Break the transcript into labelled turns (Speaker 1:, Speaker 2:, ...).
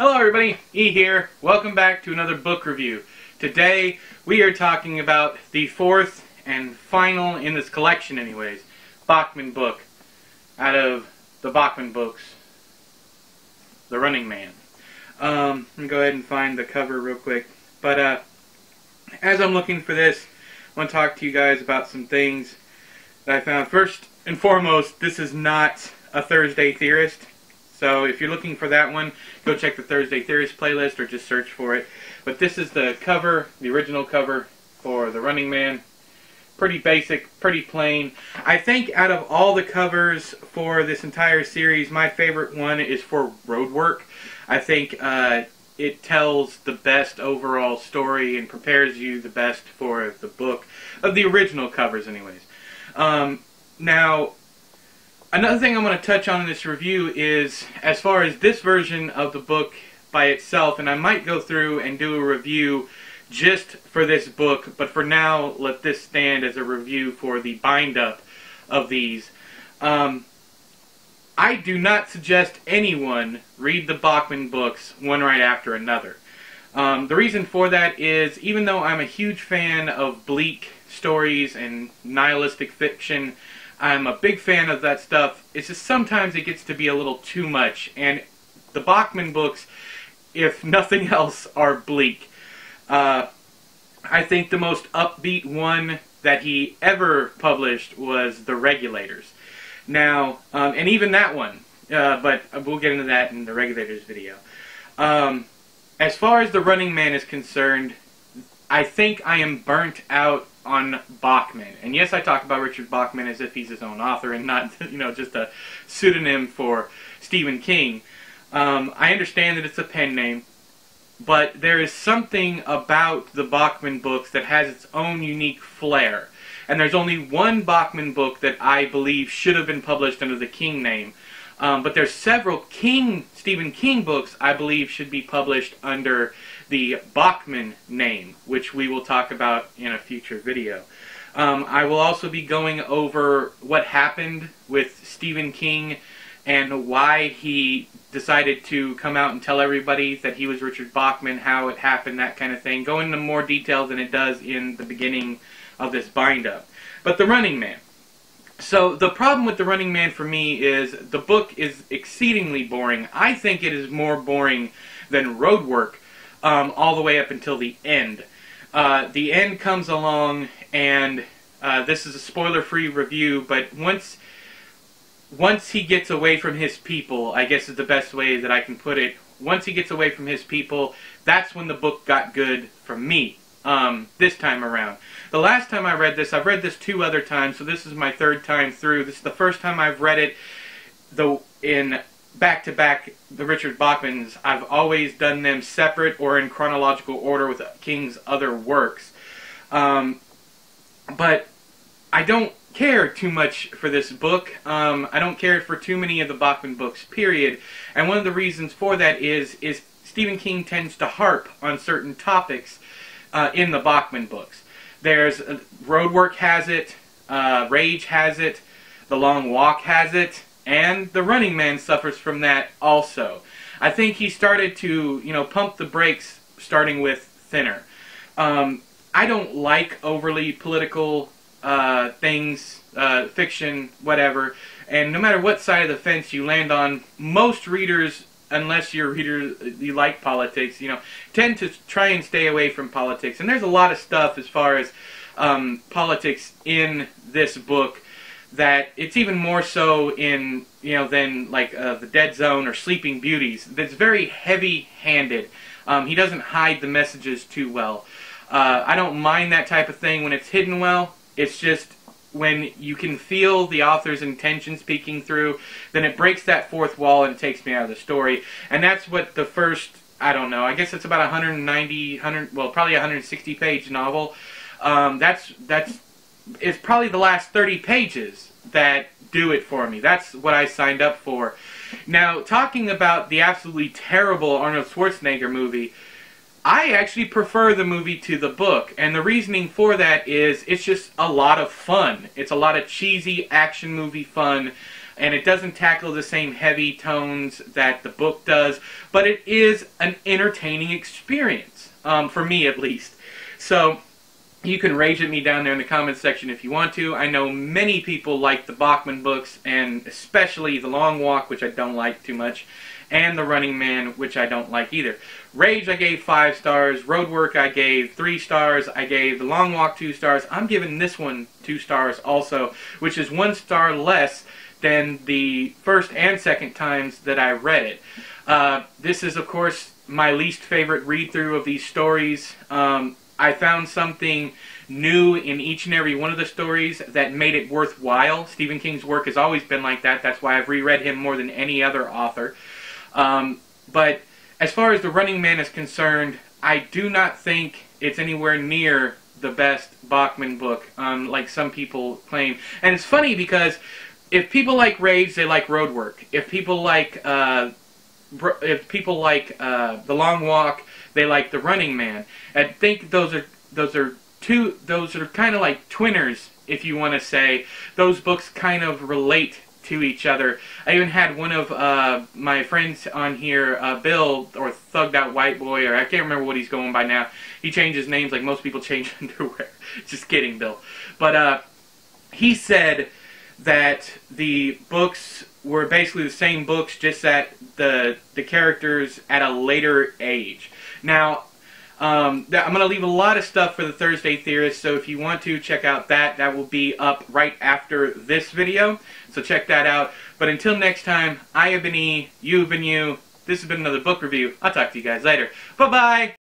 Speaker 1: Hello everybody, E here. Welcome back to another book review. Today we are talking about the fourth and final in this collection anyways, Bachman book out of the Bachman books, The Running Man. Um, let me go ahead and find the cover real quick. But uh, as I'm looking for this, I want to talk to you guys about some things that I found. First and foremost, this is not a Thursday Theorist. So if you're looking for that one, go check the Thursday Theories playlist or just search for it. But this is the cover, the original cover for The Running Man. Pretty basic, pretty plain. I think out of all the covers for this entire series, my favorite one is for Roadwork. I think uh, it tells the best overall story and prepares you the best for the book of the original covers anyways. Um, now, Another thing I'm going to touch on in this review is as far as this version of the book by itself, and I might go through and do a review just for this book, but for now, let this stand as a review for the bind up of these. Um, I do not suggest anyone read the Bachman books one right after another. Um, the reason for that is even though I'm a huge fan of bleak stories and nihilistic fiction, I'm a big fan of that stuff. It's just sometimes it gets to be a little too much, and the Bachman books, if nothing else, are bleak. Uh, I think the most upbeat one that he ever published was The Regulators. Now, um, and even that one, uh, but we'll get into that in the Regulators video. Um, as far as The Running Man is concerned, I think I am burnt out on Bachman. And yes, I talk about Richard Bachman as if he's his own author and not, you know, just a pseudonym for Stephen King. Um, I understand that it's a pen name, but there is something about the Bachman books that has its own unique flair. And there's only one Bachman book that I believe should have been published under the King name. Um, but there's several King Stephen King books I believe should be published under the Bachman name, which we will talk about in a future video. Um, I will also be going over what happened with Stephen King and why he decided to come out and tell everybody that he was Richard Bachman, how it happened, that kind of thing. Go into more detail than it does in the beginning of this bind up. But The Running Man. So the problem with The Running Man for me is the book is exceedingly boring. I think it is more boring than Roadwork um, all the way up until the end. Uh, the end comes along, and uh, this is a spoiler-free review, but once once he gets away from his people, I guess is the best way that I can put it. Once he gets away from his people, that's when the book got good for me. Um, this time around. The last time I read this, I've read this two other times, so this is my third time through. This is the first time I've read it the in back to back the Richard Bachmans, I've always done them separate or in chronological order with King's other works. Um, but I don't care too much for this book. Um, I don't care for too many of the Bachman books, period. And one of the reasons for that is is Stephen King tends to harp on certain topics uh, in the Bachman books. There's uh, Roadwork has it, uh, Rage has it, The Long Walk has it, and the running man suffers from that also. I think he started to, you know, pump the brakes starting with Thinner. Um, I don't like overly political uh, things, uh, fiction, whatever. And no matter what side of the fence you land on, most readers, unless you're reader you like politics, you know, tend to try and stay away from politics. And there's a lot of stuff as far as um, politics in this book that it's even more so in you know than like uh, the Dead Zone or Sleeping Beauties. That's very heavy-handed. Um, he doesn't hide the messages too well. Uh, I don't mind that type of thing when it's hidden well. It's just when you can feel the author's intentions peeking through, then it breaks that fourth wall and takes me out of the story. And that's what the first, I don't know, I guess it's about 190, 100, well, probably 160 page novel. Um, that's that's it's probably the last 30 pages that do it for me. That's what I signed up for. Now, talking about the absolutely terrible Arnold Schwarzenegger movie, I actually prefer the movie to the book, and the reasoning for that is it's just a lot of fun. It's a lot of cheesy action movie fun. and it doesn't tackle the same heavy tones that the book does, but it is an entertaining experience, um, for me at least. So, you can rage at me down there in the comments section if you want to. I know many people like the Bachman books, and especially The Long Walk, which I don't like too much, and The Running Man, which I don't like either. Rage I gave 5 stars, Roadwork I gave 3 stars, I gave The Long Walk 2 stars. I'm giving this one 2 stars also, which is 1 star less than the first and second times that I read it. Uh, this is, of course, my least favorite read-through of these stories. Um, I found something new in each and every one of the stories that made it worthwhile. Stephen King's work has always been like that. That's why I've reread him more than any other author. Um, but as far as The Running Man is concerned, I do not think it's anywhere near the best Bachman book, um, like some people claim. And it's funny because if people like Rage, they like Roadwork. If people like uh, if people like uh, The Long Walk, they like The Running Man. I think those are those are two those are kind of like twinners, if you want to say. Those books kind of relate to each other. I even had one of uh, my friends on here, uh, Bill, or Thugged Out White Boy, or I can't remember what he's going by now. He changes names like most people change underwear. Just kidding, Bill. But uh, he said that the books were basically the same books, just that the the characters at a later age. Now, um, I'm going to leave a lot of stuff for the Thursday Theorist, so if you want to check out that, that will be up right after this video. So check that out. But until next time, I have been E, you have been you. This has been another book review. I'll talk to you guys later. Bye-bye!